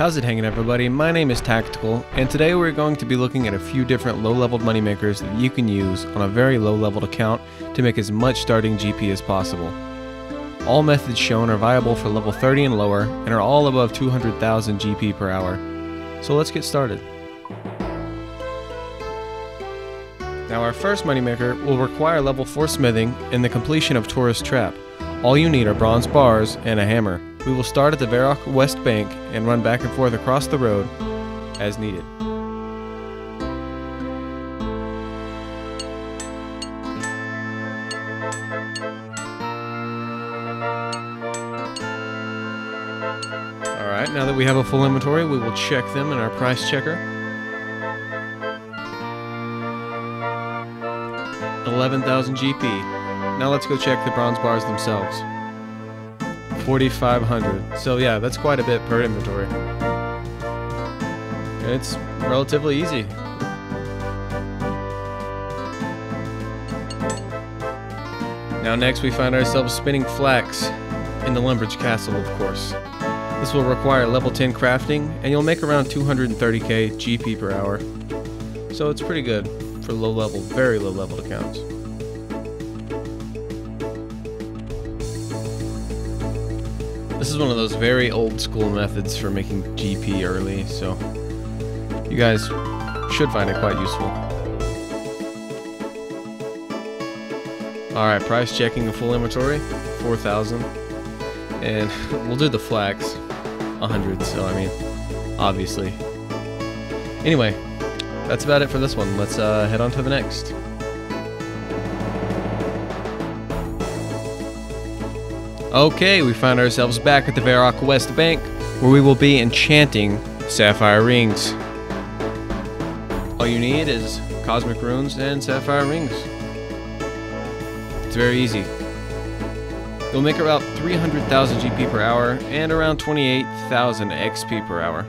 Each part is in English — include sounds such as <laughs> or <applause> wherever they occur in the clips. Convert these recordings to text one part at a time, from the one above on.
How's it hanging everybody? My name is Tactical, and today we're going to be looking at a few different low-leveled moneymakers that you can use on a very low-leveled account to make as much starting GP as possible. All methods shown are viable for level 30 and lower, and are all above 200,000 GP per hour. So let's get started. Now our first moneymaker will require level 4 smithing and the completion of Tourist Trap. All you need are bronze bars and a hammer. We will start at the Varrock West Bank and run back and forth across the road as needed. Alright, now that we have a full inventory, we will check them in our price checker. 11,000 GP. Now let's go check the bronze bars themselves. 4,500. So yeah, that's quite a bit per inventory. It's relatively easy. Now next we find ourselves spinning flax in the Lumbridge Castle, of course. This will require level 10 crafting, and you'll make around 230k GP per hour. So it's pretty good for low level, very low level accounts. This is one of those very old school methods for making GP early, so you guys should find it quite useful. Alright, price checking the full inventory, 4,000. And <laughs> we'll do the flax, 100, so I mean, obviously. Anyway, that's about it for this one. Let's uh, head on to the next. Okay, we find ourselves back at the Varrock West Bank, where we will be enchanting sapphire rings. All you need is cosmic runes and sapphire rings. It's very easy. You'll make about 300,000 GP per hour and around 28,000 XP per hour.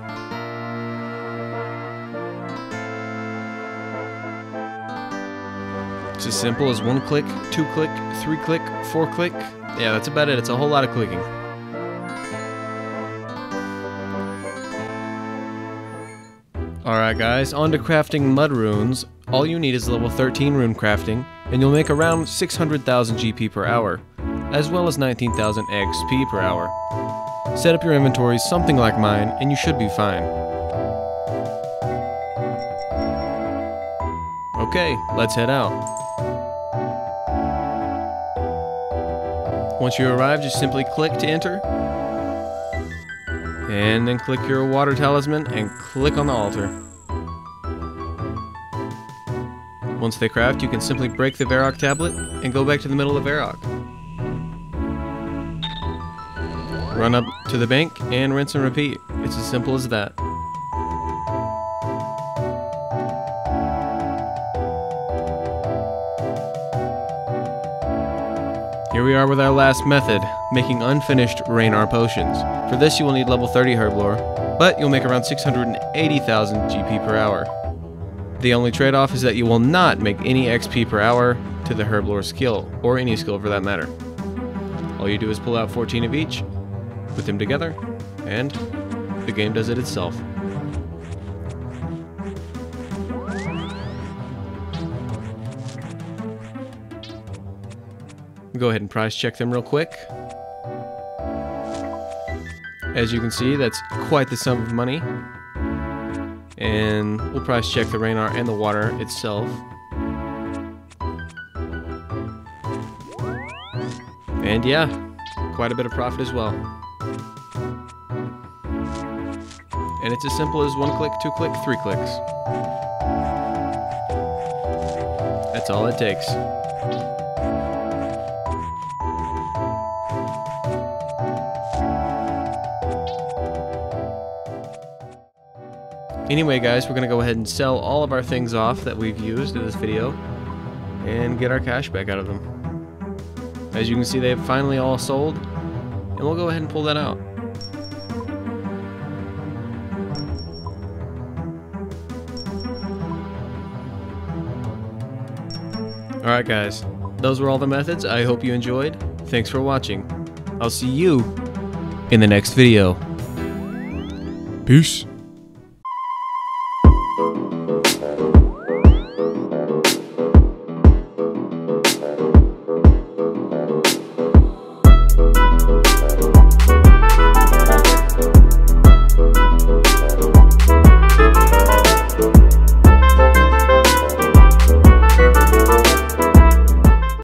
It's as simple as one click, two click, three click, four click. Yeah, that's about it. It's a whole lot of clicking. Alright guys, on to crafting mud runes. All you need is level 13 rune crafting, and you'll make around 600,000 GP per hour, as well as 19,000 XP per hour. Set up your inventory something like mine, and you should be fine. Okay, let's head out. Once you arrive, just simply click to enter. And then click your water talisman and click on the altar. Once they craft, you can simply break the Varrock tablet and go back to the middle of Varrock. Run up to the bank and rinse and repeat. It's as simple as that. Here we are with our last method, making unfinished Ranarr potions. For this you will need level 30 Herblore, but you'll make around 680,000 GP per hour. The only trade-off is that you will not make any XP per hour to the Herblore skill, or any skill for that matter. All you do is pull out 14 of each, put them together, and the game does it itself. Go ahead and price check them real quick. As you can see, that's quite the sum of money. And we'll price check the Ranarr and the water itself. And yeah, quite a bit of profit as well. And it's as simple as one click, two click, three clicks. That's all it takes. Anyway guys, we're going to go ahead and sell all of our things off that we've used in this video and get our cash back out of them. As you can see, they've finally all sold, and we'll go ahead and pull that out. Alright guys, those were all the methods. I hope you enjoyed. Thanks for watching. I'll see you in the next video. Peace.